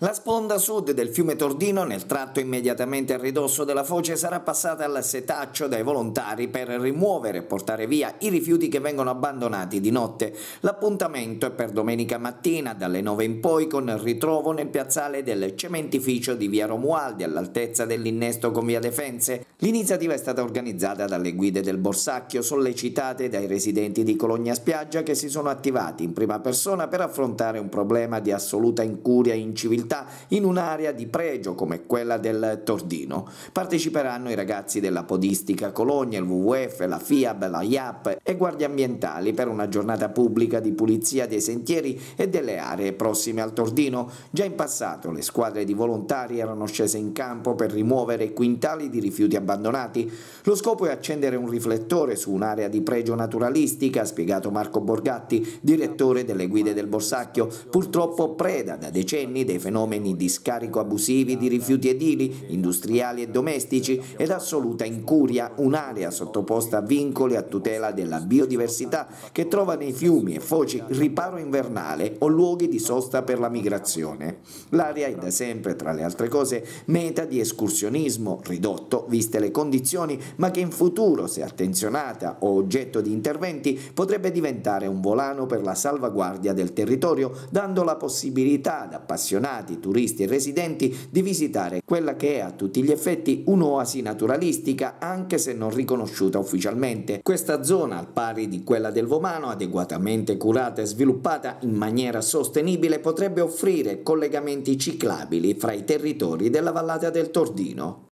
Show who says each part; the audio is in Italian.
Speaker 1: La sponda sud del fiume Tordino, nel tratto immediatamente a ridosso della foce, sarà passata al setaccio dai volontari per rimuovere e portare via i rifiuti che vengono abbandonati di notte. L'appuntamento è per domenica mattina, dalle 9 in poi, con ritrovo nel piazzale del cementificio di via Romualdi, all'altezza dell'innesto con via Defense. L'iniziativa è stata organizzata dalle guide del Borsacchio, sollecitate dai residenti di Cologna Spiaggia che si sono attivati in prima persona per affrontare un problema di assoluta incuria e inciviltà civiltà in un'area di pregio come quella del Tordino. Parteciperanno i ragazzi della Podistica Cologna, il WWF, la FIAB, la IAP e guardie ambientali per una giornata pubblica di pulizia dei sentieri e delle aree prossime al Tordino. Già in passato le squadre di volontari erano scese in campo per rimuovere quintali di rifiuti abbandonati. Lo scopo è accendere un riflettore su un'area di pregio naturalistica, ha spiegato Marco Borgatti, direttore delle guide del Borsacchio, purtroppo preda da decenni dei fenomeni fenomeni di scarico abusivi di rifiuti edili, industriali e domestici ed assoluta incuria un'area sottoposta a vincoli a tutela della biodiversità che trova nei fiumi e foci riparo invernale o luoghi di sosta per la migrazione. L'area è da sempre, tra le altre cose, meta di escursionismo ridotto, viste le condizioni, ma che in futuro, se attenzionata o oggetto di interventi, potrebbe diventare un volano per la salvaguardia del territorio, dando la possibilità ad appassionati appassionati, turisti e residenti di visitare quella che è a tutti gli effetti un'oasi naturalistica anche se non riconosciuta ufficialmente. Questa zona, al pari di quella del Vomano, adeguatamente curata e sviluppata in maniera sostenibile, potrebbe offrire collegamenti ciclabili fra i territori della vallata del Tordino.